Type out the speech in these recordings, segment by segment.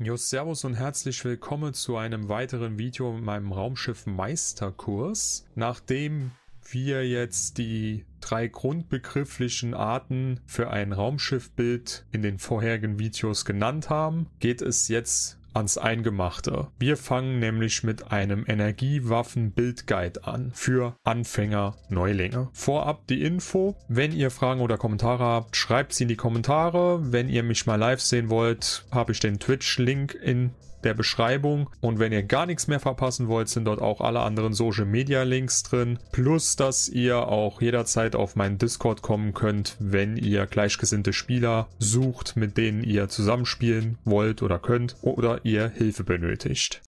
Jo, servus und herzlich willkommen zu einem weiteren Video in meinem Raumschiff Meisterkurs. Nachdem wir jetzt die drei grundbegrifflichen Arten für ein Raumschiffbild in den vorherigen Videos genannt haben, geht es jetzt ans Eingemachte. Wir fangen nämlich mit einem Energiewaffen-Bildguide an für Anfänger, Neulinge. Vorab die Info. Wenn ihr Fragen oder Kommentare habt, schreibt sie in die Kommentare. Wenn ihr mich mal live sehen wollt, habe ich den Twitch-Link in der Beschreibung. Und wenn ihr gar nichts mehr verpassen wollt, sind dort auch alle anderen Social Media Links drin. Plus, dass ihr auch jederzeit auf meinen Discord kommen könnt, wenn ihr gleichgesinnte Spieler sucht, mit denen ihr zusammenspielen wollt oder könnt oder ihr Hilfe benötigt.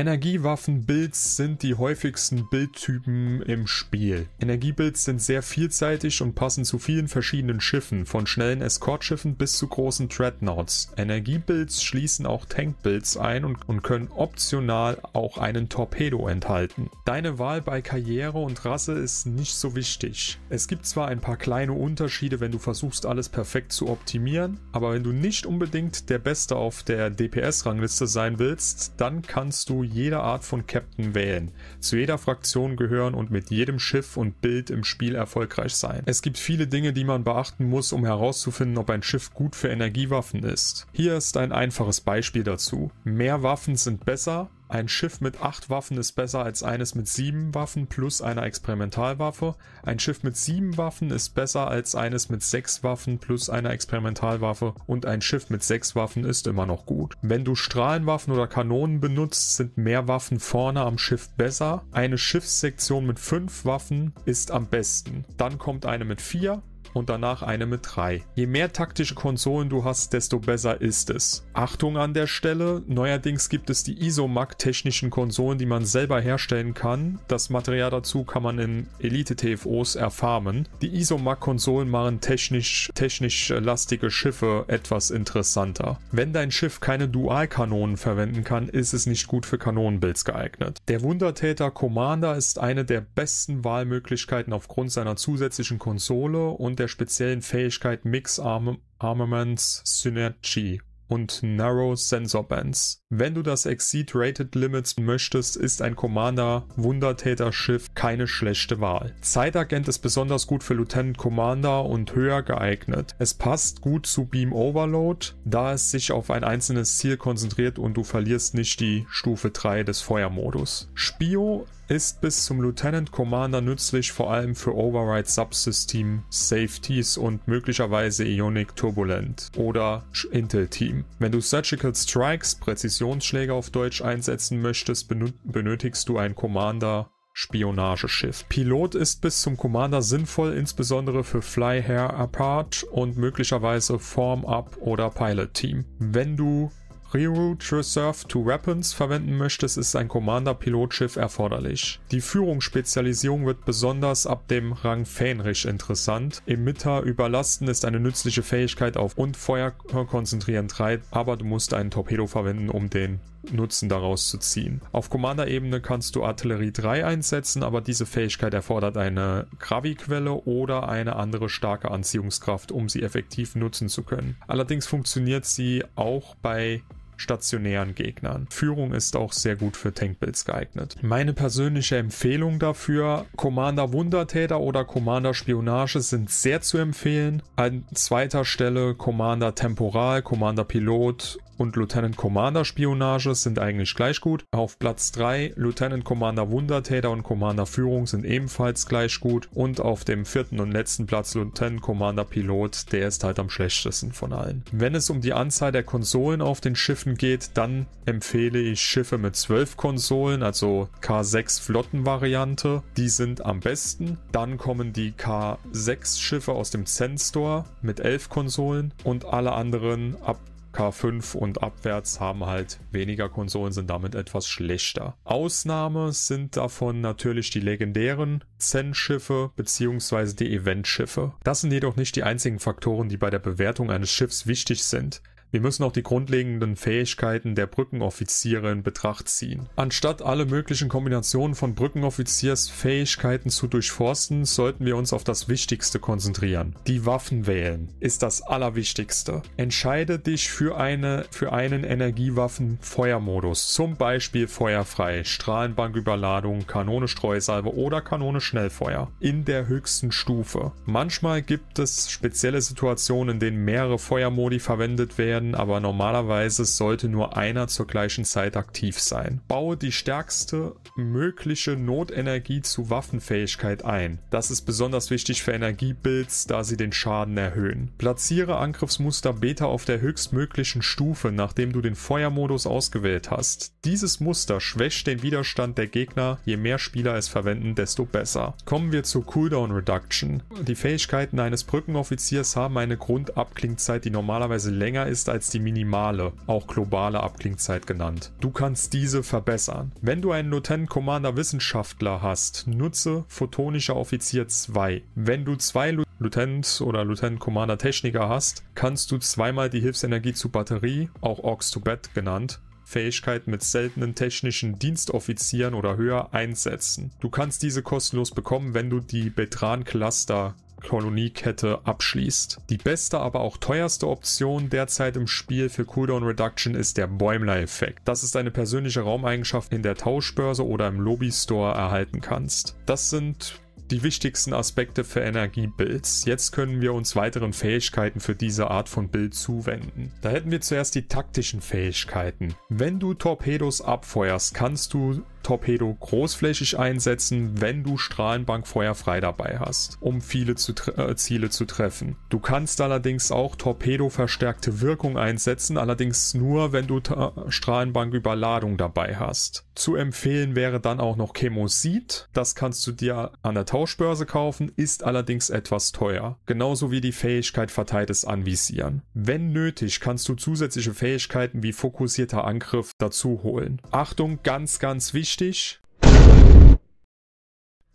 Energiewaffen-Builds sind die häufigsten Bildtypen im Spiel. Energiebuilds sind sehr vielseitig und passen zu vielen verschiedenen Schiffen, von schnellen Escortschiffen bis zu großen Dreadnoughts. Energiebuilds schließen auch Tankbuilds ein und, und können optional auch einen Torpedo enthalten. Deine Wahl bei Karriere und Rasse ist nicht so wichtig. Es gibt zwar ein paar kleine Unterschiede, wenn du versuchst alles perfekt zu optimieren, aber wenn du nicht unbedingt der Beste auf der DPS-Rangliste sein willst, dann kannst du jede Art von Captain wählen, zu jeder Fraktion gehören und mit jedem Schiff und Bild im Spiel erfolgreich sein. Es gibt viele Dinge, die man beachten muss, um herauszufinden, ob ein Schiff gut für Energiewaffen ist. Hier ist ein einfaches Beispiel dazu. Mehr Waffen sind besser, ein Schiff mit 8 Waffen ist besser als eines mit 7 Waffen plus einer Experimentalwaffe. Ein Schiff mit 7 Waffen ist besser als eines mit 6 Waffen plus einer Experimentalwaffe. Und ein Schiff mit 6 Waffen ist immer noch gut. Wenn du Strahlenwaffen oder Kanonen benutzt, sind mehr Waffen vorne am Schiff besser. Eine Schiffssektion mit 5 Waffen ist am besten. Dann kommt eine mit 4, und danach eine mit 3. Je mehr taktische Konsolen du hast, desto besser ist es. Achtung an der Stelle, neuerdings gibt es die Isomac technischen Konsolen, die man selber herstellen kann. Das Material dazu kann man in Elite-TFOs erfarmen. Die Isomac Konsolen machen technisch, technisch lastige Schiffe etwas interessanter. Wenn dein Schiff keine Dualkanonen verwenden kann, ist es nicht gut für Kanonenbuilds geeignet. Der Wundertäter Commander ist eine der besten Wahlmöglichkeiten aufgrund seiner zusätzlichen Konsole und der speziellen Fähigkeit Mix Arm Armaments Synergy und Narrow Sensor Bands. Wenn du das Exceed Rated Limits möchtest, ist ein Commander Wundertäter Schiff keine schlechte Wahl. Zeitagent ist besonders gut für Lieutenant Commander und höher geeignet. Es passt gut zu Beam Overload, da es sich auf ein einzelnes Ziel konzentriert und du verlierst nicht die Stufe 3 des Feuermodus. Spio ist bis zum Lieutenant Commander nützlich, vor allem für Override Subsystem Safeties und möglicherweise Ionic Turbulent oder Intel Team. Wenn du Surgical Strikes, Präzisionsschläge auf Deutsch einsetzen möchtest, benötigst du ein Commander Spionageschiff. Pilot ist bis zum Commander sinnvoll, insbesondere für Fly Hair Apart und möglicherweise Form Up oder Pilot Team. Wenn du Reroute Reserve to Weapons verwenden möchtest, ist ein Commander-Pilotschiff erforderlich. Die Führungsspezialisierung wird besonders ab dem Rang Fähnrich interessant. Emitter überlasten ist eine nützliche Fähigkeit auf und Feuer konzentrieren 3, aber du musst einen Torpedo verwenden, um den Nutzen daraus zu ziehen. Auf Commander-Ebene kannst du Artillerie 3 einsetzen, aber diese Fähigkeit erfordert eine Graviquelle oder eine andere starke Anziehungskraft, um sie effektiv nutzen zu können. Allerdings funktioniert sie auch bei stationären Gegnern. Führung ist auch sehr gut für Tankbuilds geeignet. Meine persönliche Empfehlung dafür, Commander Wundertäter oder Commander Spionage sind sehr zu empfehlen. An zweiter Stelle Commander Temporal, Commander Pilot und Lieutenant Commander Spionage sind eigentlich gleich gut. Auf Platz 3 Lieutenant Commander Wundertäter und Commander Führung sind ebenfalls gleich gut. Und auf dem vierten und letzten Platz Lieutenant Commander Pilot, der ist halt am schlechtesten von allen. Wenn es um die Anzahl der Konsolen auf den Schiffen geht, dann empfehle ich Schiffe mit 12 Konsolen, also K6 Flottenvariante. Die sind am besten. Dann kommen die K6 Schiffe aus dem Zen Store mit 11 Konsolen und alle anderen ab K5 und abwärts haben halt weniger Konsolen, sind damit etwas schlechter. Ausnahme sind davon natürlich die legendären Zen-Schiffe bzw. die Event-Schiffe. Das sind jedoch nicht die einzigen Faktoren, die bei der Bewertung eines Schiffs wichtig sind. Wir müssen auch die grundlegenden Fähigkeiten der Brückenoffiziere in Betracht ziehen. Anstatt alle möglichen Kombinationen von Brückenoffiziersfähigkeiten zu durchforsten, sollten wir uns auf das Wichtigste konzentrieren. Die Waffen wählen ist das Allerwichtigste. Entscheide dich für, eine, für einen Energiewaffen-Feuermodus, zum Beispiel Feuerfrei, Strahlenbanküberladung, Kanone Streusalve oder Kanone Schnellfeuer in der höchsten Stufe. Manchmal gibt es spezielle Situationen, in denen mehrere Feuermodi verwendet werden, aber normalerweise sollte nur einer zur gleichen Zeit aktiv sein. Baue die stärkste mögliche Notenergie zu Waffenfähigkeit ein. Das ist besonders wichtig für Energiebuilds, da sie den Schaden erhöhen. Platziere Angriffsmuster Beta auf der höchstmöglichen Stufe, nachdem du den Feuermodus ausgewählt hast. Dieses Muster schwächt den Widerstand der Gegner, je mehr Spieler es verwenden, desto besser. Kommen wir zur Cooldown Reduction. Die Fähigkeiten eines Brückenoffiziers haben eine Grundabklingzeit, die normalerweise länger ist als die minimale, auch globale Abklingzeit genannt. Du kannst diese verbessern. Wenn du einen Lieutenant Commander Wissenschaftler hast, nutze Photonischer Offizier 2. Wenn du zwei Lieutenant oder Lieutenant Commander Techniker hast, kannst du zweimal die Hilfsenergie zu Batterie, auch Orks to Bed genannt, Fähigkeit mit seltenen technischen Dienstoffizieren oder höher einsetzen. Du kannst diese kostenlos bekommen, wenn du die Betran Cluster Koloniekette abschließt. Die beste, aber auch teuerste Option derzeit im Spiel für Cooldown Reduction ist der Bäumler-Effekt. Das ist eine persönliche Raumeigenschaft in der Tauschbörse oder im Lobby-Store erhalten kannst. Das sind die wichtigsten Aspekte für Energiebuilds. Jetzt können wir uns weiteren Fähigkeiten für diese Art von Bild zuwenden. Da hätten wir zuerst die taktischen Fähigkeiten. Wenn du Torpedos abfeuerst, kannst du Torpedo großflächig einsetzen, wenn du Strahlenbankfeuer frei dabei hast, um viele zu äh, Ziele zu treffen. Du kannst allerdings auch Torpedo verstärkte Wirkung einsetzen, allerdings nur, wenn du Strahlenbanküberladung dabei hast. Zu empfehlen wäre dann auch noch Chemosid. Das kannst du dir an der Tauschbörse kaufen, ist allerdings etwas teuer. Genauso wie die Fähigkeit verteiltes Anvisieren. Wenn nötig, kannst du zusätzliche Fähigkeiten wie fokussierter Angriff dazu holen. Achtung, ganz, ganz wichtig wichtig.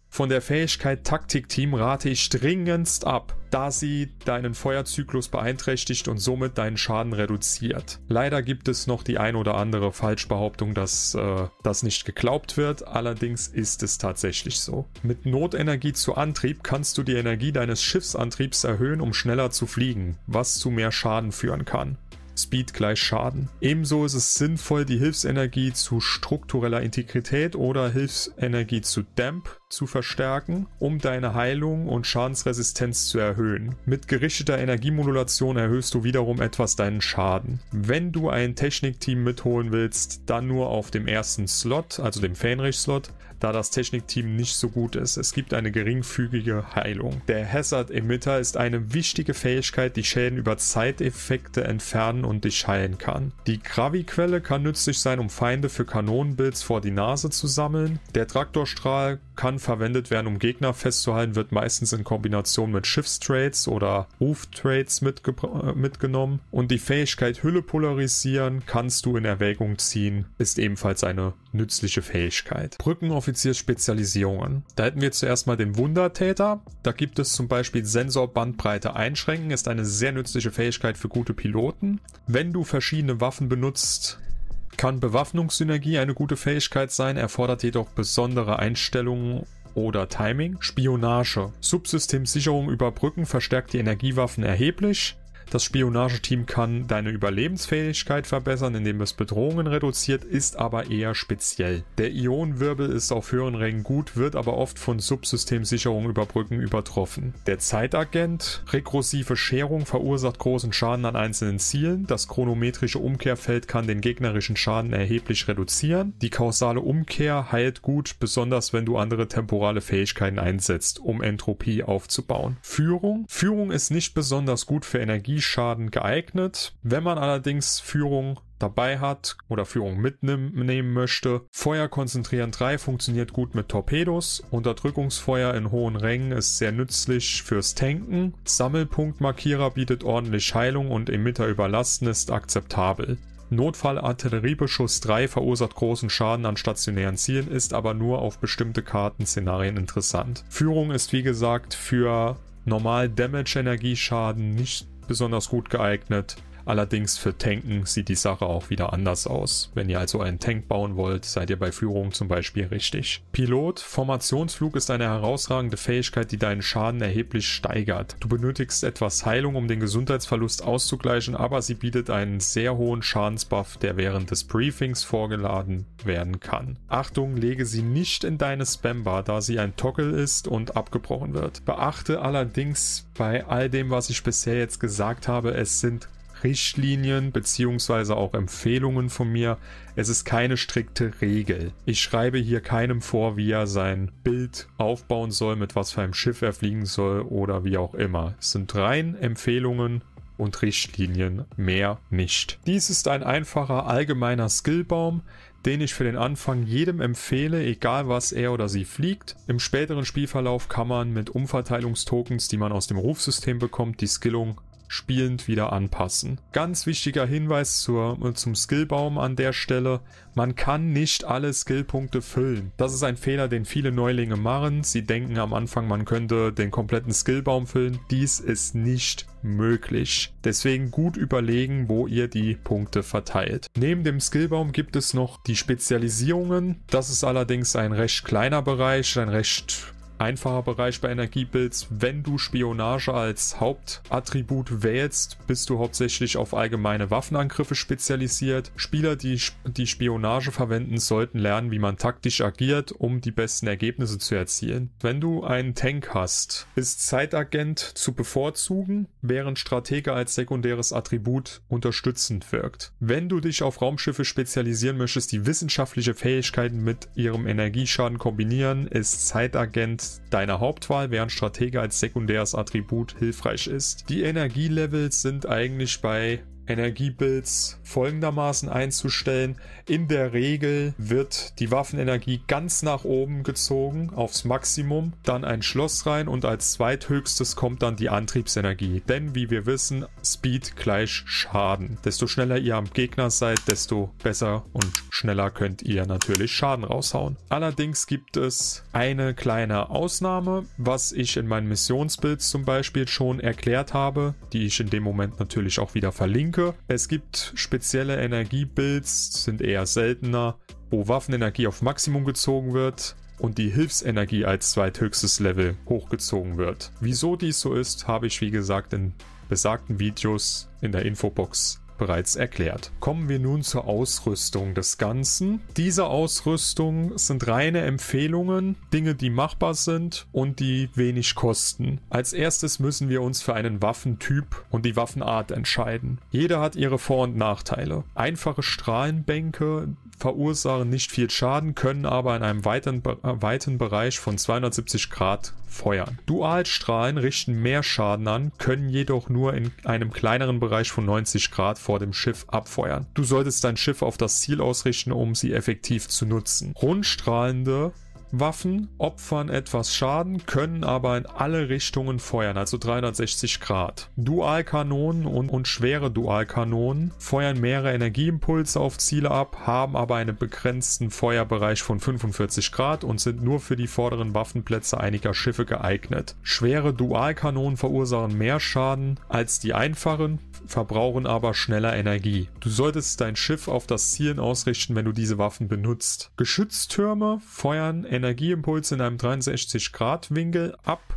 Von der Fähigkeit Taktikteam rate ich dringendst ab, da sie deinen Feuerzyklus beeinträchtigt und somit deinen Schaden reduziert. Leider gibt es noch die ein oder andere Falschbehauptung, dass äh, das nicht geglaubt wird, allerdings ist es tatsächlich so. Mit Notenergie zu Antrieb kannst du die Energie deines Schiffsantriebs erhöhen, um schneller zu fliegen, was zu mehr Schaden führen kann. Speed gleich Schaden. Ebenso ist es sinnvoll, die Hilfsenergie zu struktureller Integrität oder Hilfsenergie zu Damp zu verstärken, um deine Heilung und Schadensresistenz zu erhöhen. Mit gerichteter Energiemodulation erhöhst du wiederum etwas deinen Schaden. Wenn du ein Technikteam mitholen willst, dann nur auf dem ersten Slot, also dem Fähnrich-Slot, da das Technikteam nicht so gut ist. Es gibt eine geringfügige Heilung. Der Hazard Emitter ist eine wichtige Fähigkeit, die Schäden über Zeiteffekte entfernen und dich heilen kann. Die Gravi-Quelle kann nützlich sein, um Feinde für Kanonenbilds vor die Nase zu sammeln. Der Traktorstrahl kann verwendet werden, um Gegner festzuhalten, wird meistens in Kombination mit Schiffstrades oder Roof-Trades mitge mitgenommen. Und die Fähigkeit Hülle polarisieren kannst du in Erwägung ziehen, ist ebenfalls eine nützliche Fähigkeit. Brückenoffiziersspezialisierungen. Da hätten wir zuerst mal den Wundertäter. Da gibt es zum Beispiel Sensorbandbreite einschränken, ist eine sehr nützliche Fähigkeit für gute Piloten. Wenn du verschiedene Waffen benutzt, kann Bewaffnungssynergie eine gute Fähigkeit sein, erfordert jedoch besondere Einstellungen oder Timing. Spionage. Subsystemsicherung über Brücken verstärkt die Energiewaffen erheblich. Das Spionageteam kann deine Überlebensfähigkeit verbessern, indem es Bedrohungen reduziert, ist aber eher speziell. Der Ionenwirbel ist auf höheren Rängen gut, wird aber oft von Subsystemsicherung über Brücken übertroffen. Der Zeitagent, rekursive Scherung verursacht großen Schaden an einzelnen Zielen. Das chronometrische Umkehrfeld kann den gegnerischen Schaden erheblich reduzieren. Die kausale Umkehr heilt gut, besonders wenn du andere temporale Fähigkeiten einsetzt, um Entropie aufzubauen. Führung. Führung ist nicht besonders gut für Energie Energieschaden geeignet. Wenn man allerdings Führung dabei hat oder Führung mitnehmen möchte. Feuer konzentrieren 3 funktioniert gut mit Torpedos. Unterdrückungsfeuer in hohen Rängen ist sehr nützlich fürs Tanken. Sammelpunktmarkierer bietet ordentlich Heilung und Emitter überlasten ist akzeptabel. Notfall-Artilleriebeschuss 3 verursacht großen Schaden an stationären Zielen, ist aber nur auf bestimmte Kartenszenarien interessant. Führung ist wie gesagt für normal Damage-Energieschaden nicht besonders gut geeignet. Allerdings für Tanken sieht die Sache auch wieder anders aus. Wenn ihr also einen Tank bauen wollt, seid ihr bei Führung zum Beispiel richtig. Pilot, Formationsflug ist eine herausragende Fähigkeit, die deinen Schaden erheblich steigert. Du benötigst etwas Heilung, um den Gesundheitsverlust auszugleichen, aber sie bietet einen sehr hohen Schadensbuff, der während des Briefings vorgeladen werden kann. Achtung, lege sie nicht in deine Spambar, da sie ein Toggle ist und abgebrochen wird. Beachte allerdings bei all dem, was ich bisher jetzt gesagt habe, es sind Richtlinien beziehungsweise auch Empfehlungen von mir. Es ist keine strikte Regel. Ich schreibe hier keinem vor, wie er sein Bild aufbauen soll, mit was für einem Schiff er fliegen soll oder wie auch immer. Es sind rein Empfehlungen und Richtlinien, mehr nicht. Dies ist ein einfacher allgemeiner Skillbaum, den ich für den Anfang jedem empfehle, egal was er oder sie fliegt. Im späteren Spielverlauf kann man mit Umverteilungstokens, die man aus dem Rufsystem bekommt, die Skillung spielend wieder anpassen. Ganz wichtiger Hinweis zur, zum Skillbaum an der Stelle. Man kann nicht alle Skillpunkte füllen. Das ist ein Fehler, den viele Neulinge machen. Sie denken am Anfang, man könnte den kompletten Skillbaum füllen. Dies ist nicht möglich. Deswegen gut überlegen, wo ihr die Punkte verteilt. Neben dem Skillbaum gibt es noch die Spezialisierungen. Das ist allerdings ein recht kleiner Bereich, ein recht einfacher Bereich bei Energiebuilds. Wenn du Spionage als Hauptattribut wählst, bist du hauptsächlich auf allgemeine Waffenangriffe spezialisiert. Spieler, die die Spionage verwenden, sollten lernen, wie man taktisch agiert, um die besten Ergebnisse zu erzielen. Wenn du einen Tank hast, ist Zeitagent zu bevorzugen, während Stratege als sekundäres Attribut unterstützend wirkt. Wenn du dich auf Raumschiffe spezialisieren möchtest, die wissenschaftliche Fähigkeiten mit ihrem Energieschaden kombinieren, ist Zeitagent deine Hauptwahl, während Stratege als sekundäres Attribut hilfreich ist. Die Energielevels sind eigentlich bei Energiebuilds folgendermaßen einzustellen. In der Regel wird die Waffenenergie ganz nach oben gezogen aufs Maximum, dann ein Schloss rein und als zweithöchstes kommt dann die Antriebsenergie. Denn wie wir wissen, Speed gleich Schaden. Desto schneller ihr am Gegner seid, desto besser und schneller könnt ihr natürlich Schaden raushauen. Allerdings gibt es eine kleine Ausnahme, was ich in meinen Missionsbuilds zum Beispiel schon erklärt habe, die ich in dem Moment natürlich auch wieder verlinke denke, es gibt spezielle Energiebuilds, sind eher seltener, wo Waffenenergie auf Maximum gezogen wird und die Hilfsenergie als zweithöchstes Level hochgezogen wird. Wieso dies so ist, habe ich wie gesagt in besagten Videos in der Infobox bereits erklärt. Kommen wir nun zur Ausrüstung des Ganzen. Diese Ausrüstung sind reine Empfehlungen, Dinge, die machbar sind und die wenig kosten. Als erstes müssen wir uns für einen Waffentyp und die Waffenart entscheiden. Jeder hat ihre Vor- und Nachteile. Einfache Strahlenbänke verursachen nicht viel Schaden, können aber in einem weiten, äh, weiten Bereich von 270 Grad feuern. Dualstrahlen richten mehr Schaden an, können jedoch nur in einem kleineren Bereich von 90 Grad vor dem Schiff abfeuern. Du solltest dein Schiff auf das Ziel ausrichten, um sie effektiv zu nutzen. Rundstrahlende Waffen opfern etwas Schaden, können aber in alle Richtungen feuern, also 360 Grad. Dualkanonen und, und schwere Dualkanonen feuern mehrere Energieimpulse auf Ziele ab, haben aber einen begrenzten Feuerbereich von 45 Grad und sind nur für die vorderen Waffenplätze einiger Schiffe geeignet. Schwere Dualkanonen verursachen mehr Schaden als die einfachen, verbrauchen aber schneller Energie. Du solltest dein Schiff auf das Zielen ausrichten, wenn du diese Waffen benutzt. Geschütztürme feuern Energieimpulse in einem 63 Grad Winkel ab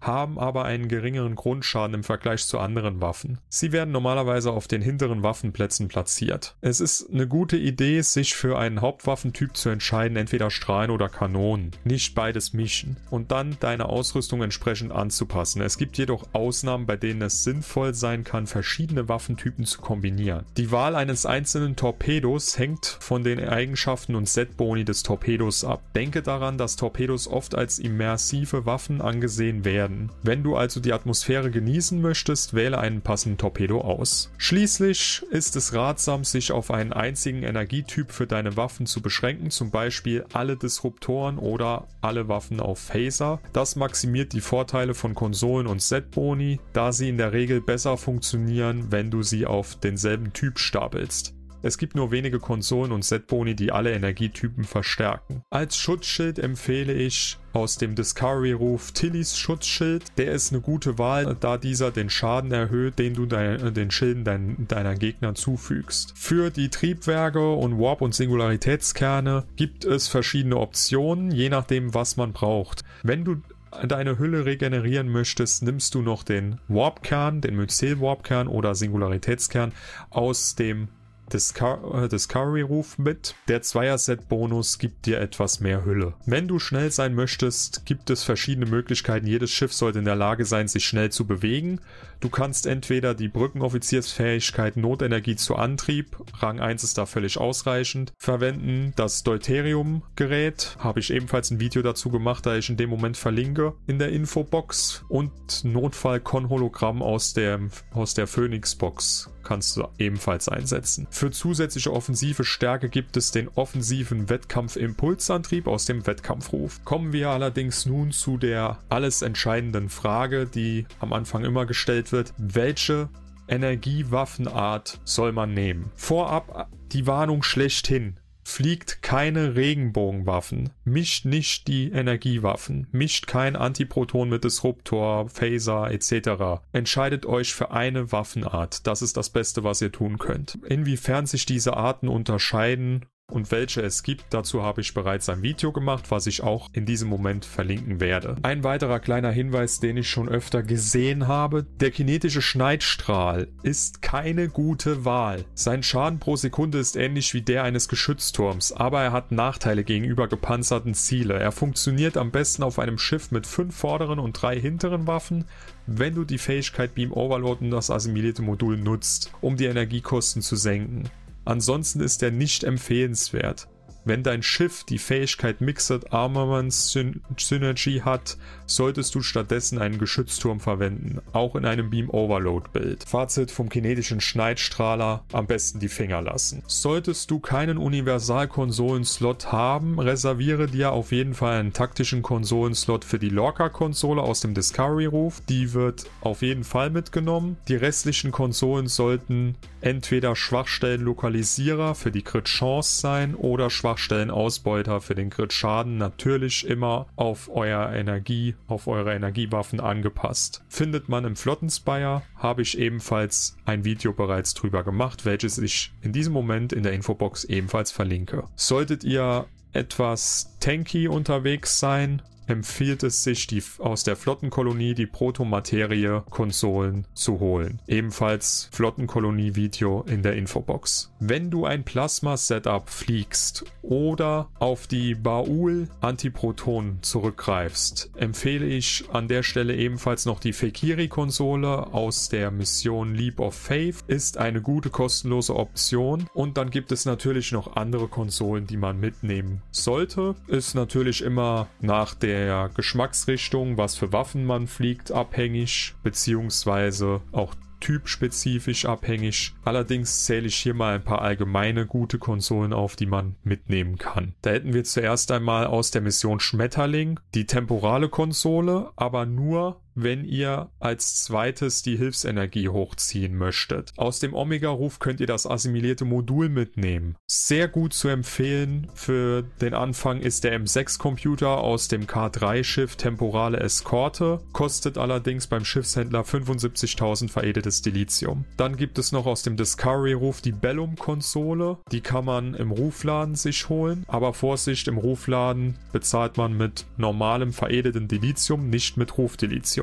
haben aber einen geringeren Grundschaden im Vergleich zu anderen Waffen. Sie werden normalerweise auf den hinteren Waffenplätzen platziert. Es ist eine gute Idee, sich für einen Hauptwaffentyp zu entscheiden, entweder Strahlen oder Kanonen. Nicht beides mischen und dann deine Ausrüstung entsprechend anzupassen. Es gibt jedoch Ausnahmen, bei denen es sinnvoll sein kann, verschiedene Waffentypen zu kombinieren. Die Wahl eines einzelnen Torpedos hängt von den Eigenschaften und Setboni des Torpedos ab. Denke daran, dass Torpedos oft als immersive Waffen angesehen werden werden. Wenn du also die Atmosphäre genießen möchtest, wähle einen passenden Torpedo aus. Schließlich ist es ratsam, sich auf einen einzigen Energietyp für deine Waffen zu beschränken, zum Beispiel alle Disruptoren oder alle Waffen auf Phaser. Das maximiert die Vorteile von Konsolen und Setboni, da sie in der Regel besser funktionieren, wenn du sie auf denselben Typ stapelst. Es gibt nur wenige Konsolen und Setboni, die alle Energietypen verstärken. Als Schutzschild empfehle ich aus dem Discovery Ruf Tillys Schutzschild. Der ist eine gute Wahl, da dieser den Schaden erhöht, den du dein, den Schilden dein, deiner Gegner zufügst. Für die Triebwerke und Warp- und Singularitätskerne gibt es verschiedene Optionen, je nachdem, was man braucht. Wenn du deine Hülle regenerieren möchtest, nimmst du noch den Warp-Kern, den Mycel-Warp-Kern oder Singularitätskern aus dem Disco äh, Discovery Ruf mit. Der Zweier-Set-Bonus gibt dir etwas mehr Hülle. Wenn du schnell sein möchtest, gibt es verschiedene Möglichkeiten. Jedes Schiff sollte in der Lage sein, sich schnell zu bewegen. Du kannst entweder die Brückenoffiziersfähigkeit Notenergie zu Antrieb, Rang 1 ist da völlig ausreichend, verwenden. Das Deuterium-Gerät habe ich ebenfalls ein Video dazu gemacht, da ich in dem Moment verlinke in der Infobox und Notfall-Kon-Hologramm aus der, aus der Phoenix-Box kannst du ebenfalls einsetzen. Für zusätzliche offensive Stärke gibt es den offensiven Wettkampf-Impulsantrieb aus dem Wettkampfruf. Kommen wir allerdings nun zu der alles entscheidenden Frage, die am Anfang immer gestellt wird. Welche Energiewaffenart soll man nehmen? Vorab die Warnung schlechthin fliegt keine Regenbogenwaffen, mischt nicht die Energiewaffen, mischt kein Antiproton mit Disruptor, Phaser etc. Entscheidet euch für eine Waffenart. Das ist das Beste, was ihr tun könnt. Inwiefern sich diese Arten unterscheiden, und welche es gibt, dazu habe ich bereits ein Video gemacht, was ich auch in diesem Moment verlinken werde. Ein weiterer kleiner Hinweis, den ich schon öfter gesehen habe, der kinetische Schneidstrahl ist keine gute Wahl. Sein Schaden pro Sekunde ist ähnlich wie der eines Geschützturms, aber er hat Nachteile gegenüber gepanzerten Ziele. Er funktioniert am besten auf einem Schiff mit fünf vorderen und drei hinteren Waffen, wenn du die Fähigkeit Beam Overload und das assimilierte Modul nutzt, um die Energiekosten zu senken. Ansonsten ist er nicht empfehlenswert. Wenn dein Schiff die Fähigkeit Mixed Armament Synergy hat, solltest du stattdessen einen Geschützturm verwenden, auch in einem Beam Overload Bild. Fazit vom kinetischen Schneidstrahler, am besten die Finger lassen. Solltest du keinen Universal-Konsolen-Slot haben, reserviere dir auf jeden Fall einen taktischen Konsolen-Slot für die Lorca-Konsole aus dem Discovery-Ruf. Die wird auf jeden Fall mitgenommen. Die restlichen Konsolen sollten entweder Schwachstellen-Lokalisierer für die Crit-Chance sein oder Schwachstellen Schwachstellenausbeuter für den Crit Schaden natürlich immer auf euer Energie, auf eure Energiewaffen angepasst. Findet man im Flottenspire, habe ich ebenfalls ein Video bereits drüber gemacht, welches ich in diesem Moment in der Infobox ebenfalls verlinke. Solltet ihr etwas tanky unterwegs sein, empfiehlt es sich, die, aus der Flottenkolonie die Protomaterie-Konsolen zu holen. Ebenfalls Flottenkolonie-Video in der Infobox. Wenn du ein Plasma-Setup fliegst oder auf die Baul Antiproton zurückgreifst, empfehle ich an der Stelle ebenfalls noch die Fekiri-Konsole aus der Mission Leap of Faith. Ist eine gute kostenlose Option. Und dann gibt es natürlich noch andere Konsolen, die man mitnehmen sollte. Ist natürlich immer nach der der Geschmacksrichtung, was für Waffen man fliegt, abhängig, beziehungsweise auch typspezifisch abhängig. Allerdings zähle ich hier mal ein paar allgemeine gute Konsolen auf, die man mitnehmen kann. Da hätten wir zuerst einmal aus der Mission Schmetterling die temporale Konsole, aber nur wenn ihr als zweites die Hilfsenergie hochziehen möchtet. Aus dem Omega-Ruf könnt ihr das assimilierte Modul mitnehmen. Sehr gut zu empfehlen für den Anfang ist der M6-Computer aus dem K3-Schiff Temporale Eskorte, kostet allerdings beim Schiffshändler 75.000 veredeltes Dilithium. Dann gibt es noch aus dem Discovery-Ruf die Bellum-Konsole, die kann man im Rufladen sich holen, aber Vorsicht, im Rufladen bezahlt man mit normalem veredelten Dilithium, nicht mit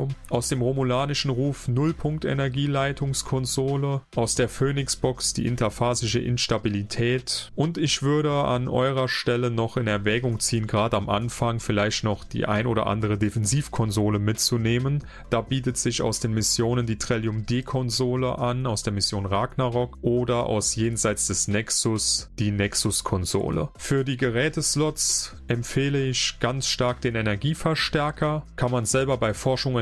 Rufdilithium. Aus dem romulanischen Ruf Nullpunkt-Energieleitungskonsole. Aus der Phoenix-Box die interphasische Instabilität. Und ich würde an eurer Stelle noch in Erwägung ziehen, gerade am Anfang vielleicht noch die ein oder andere Defensivkonsole mitzunehmen. Da bietet sich aus den Missionen die Trellium D-Konsole an, aus der Mission Ragnarok oder aus Jenseits des Nexus die Nexus-Konsole. Für die Geräteslots empfehle ich ganz stark den Energieverstärker. Kann man selber bei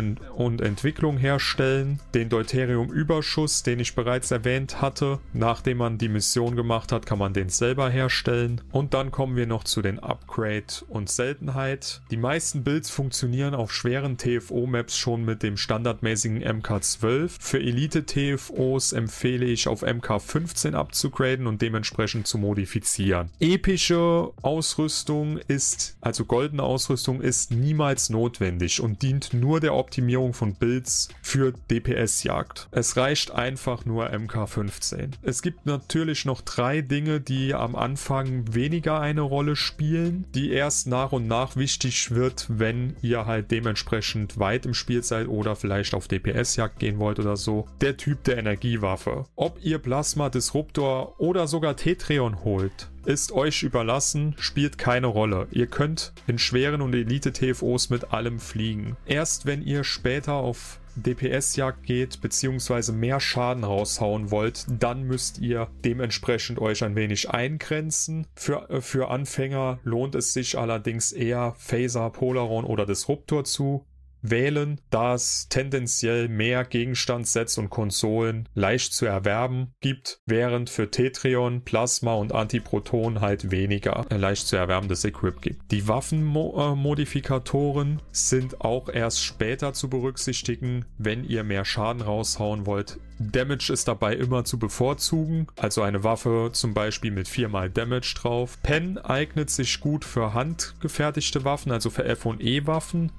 Forschung und, Entwicklung herstellen, den Deuterium-Überschuss, den ich bereits erwähnt hatte. Nachdem man die Mission gemacht hat, kann man den selber herstellen. Und dann kommen wir noch zu den Upgrade und Seltenheit. Die meisten Builds funktionieren auf schweren TFO-Maps schon mit dem standardmäßigen MK12. Für Elite-TFOs empfehle ich auf MK15 abzugraden und dementsprechend zu modifizieren. Epische Ausrüstung ist, also goldene Ausrüstung ist niemals notwendig und dient nur der Optimierung von Builds für DPS-Jagd. Es reicht einfach nur MK15. Es gibt natürlich noch drei Dinge, die am Anfang weniger eine Rolle spielen, die erst nach und nach wichtig wird, wenn ihr halt dementsprechend weit im Spiel seid oder vielleicht auf DPS-Jagd gehen wollt oder so. Der Typ der Energiewaffe. Ob ihr Plasma, Disruptor oder sogar Tetreon holt, ist euch überlassen, spielt keine Rolle. Ihr könnt in schweren und Elite-TFOs mit allem fliegen. Erst wenn ihr später auf DPS-Jagd geht, beziehungsweise mehr Schaden raushauen wollt, dann müsst ihr dementsprechend euch ein wenig eingrenzen. Für, äh, für Anfänger lohnt es sich allerdings eher Phaser, Polaron oder Disruptor zu wählen, da es tendenziell mehr Gegenstandssets und Konsolen leicht zu erwerben gibt, während für Tetrion, Plasma und Antiproton halt weniger leicht zu erwerbendes Equip gibt. Die Waffenmodifikatoren sind auch erst später zu berücksichtigen, wenn ihr mehr Schaden raushauen wollt. Damage ist dabei immer zu bevorzugen, also eine Waffe zum Beispiel mit viermal Damage drauf. Pen eignet sich gut für handgefertigte Waffen, also für F&E Waffen.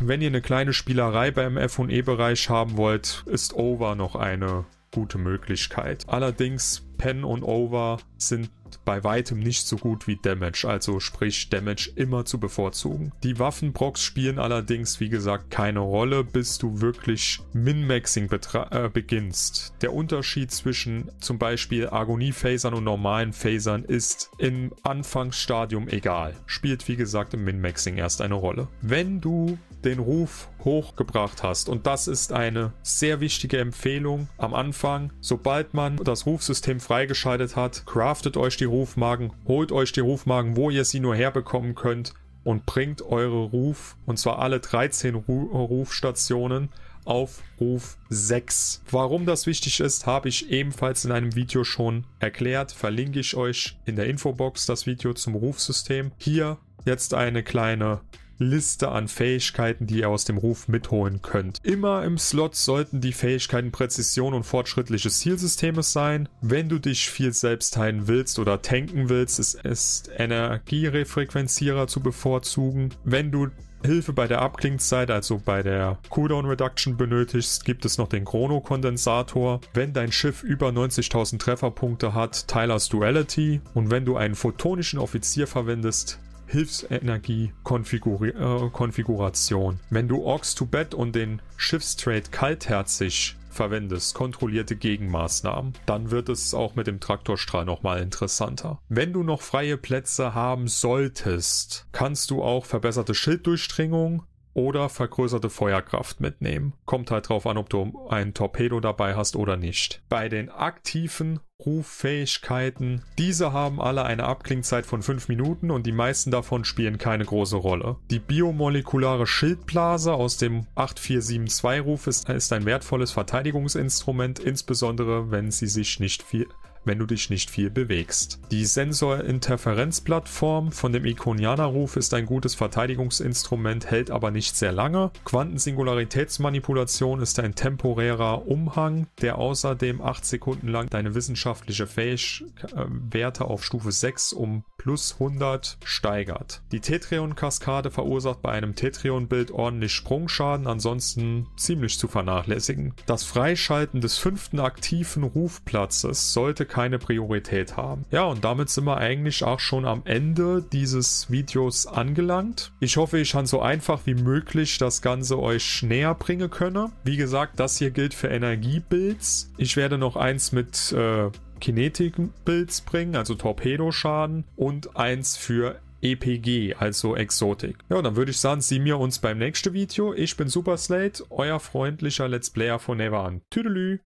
Wenn ihr eine kleine Spielerei beim F&E-Bereich haben wollt, ist Over noch eine gute Möglichkeit. Allerdings Pen und Over sind bei weitem nicht so gut wie Damage, also sprich Damage immer zu bevorzugen. Die Waffenprocs spielen allerdings wie gesagt keine Rolle, bis du wirklich Min-Maxing äh, beginnst. Der Unterschied zwischen zum Beispiel Agonie-Phasern und normalen Phasern ist im Anfangsstadium egal. Spielt wie gesagt im Min-Maxing erst eine Rolle. Wenn du den Ruf hochgebracht hast. Und das ist eine sehr wichtige Empfehlung am Anfang. Sobald man das Rufsystem freigeschaltet hat, craftet euch die Rufmagen, holt euch die Rufmagen, wo ihr sie nur herbekommen könnt und bringt eure Ruf, und zwar alle 13 Ru Rufstationen, auf Ruf 6. Warum das wichtig ist, habe ich ebenfalls in einem Video schon erklärt. Verlinke ich euch in der Infobox das Video zum Rufsystem. Hier jetzt eine kleine Liste an Fähigkeiten, die ihr aus dem Ruf mitholen könnt. Immer im Slot sollten die Fähigkeiten Präzision und fortschrittliches Zielsystemes sein. Wenn du dich viel selbst heilen willst oder tanken willst, ist, ist Energierefrequenzierer zu bevorzugen. Wenn du Hilfe bei der Abklingzeit, also bei der Cooldown Reduction benötigst, gibt es noch den Chrono-Kondensator. Wenn dein Schiff über 90.000 Trefferpunkte hat, Tyler's Duality. Und wenn du einen photonischen Offizier verwendest, Hilfsenergie-Konfiguration. Äh, Wenn du Orks to Bed und den Schiffstrade kaltherzig verwendest, kontrollierte Gegenmaßnahmen, dann wird es auch mit dem Traktorstrahl nochmal interessanter. Wenn du noch freie Plätze haben solltest, kannst du auch verbesserte Schilddurchdringung, oder vergrößerte Feuerkraft mitnehmen. Kommt halt drauf an, ob du ein Torpedo dabei hast oder nicht. Bei den aktiven Ruffähigkeiten, diese haben alle eine Abklingzeit von 5 Minuten und die meisten davon spielen keine große Rolle. Die biomolekulare Schildblase aus dem 8472 Ruf ist, ist ein wertvolles Verteidigungsinstrument, insbesondere wenn sie sich nicht viel wenn du dich nicht viel bewegst. Die Sensor-Interferenzplattform von dem Ikonianer-Ruf ist ein gutes Verteidigungsinstrument, hält aber nicht sehr lange. Quantensingularitätsmanipulation ist ein temporärer Umhang, der außerdem 8 Sekunden lang deine wissenschaftliche Fähigwerte auf Stufe 6 um plus 100 steigert. Die Tetrion-Kaskade verursacht bei einem Tetrion-Bild ordentlich Sprungschaden, ansonsten ziemlich zu vernachlässigen. Das Freischalten des fünften aktiven Rufplatzes sollte keine Priorität haben. Ja, und damit sind wir eigentlich auch schon am Ende dieses Videos angelangt. Ich hoffe, ich kann so einfach wie möglich das Ganze euch näher bringen können. Wie gesagt, das hier gilt für Energiebuilds. Ich werde noch eins mit äh, Kinetik-Builds bringen, also Torpedoschaden und eins für EPG, also Exotik. Ja, dann würde ich sagen, sehen wir uns beim nächsten Video. Ich bin Super Slate, euer freundlicher Let's Player von Never. Tüdelü!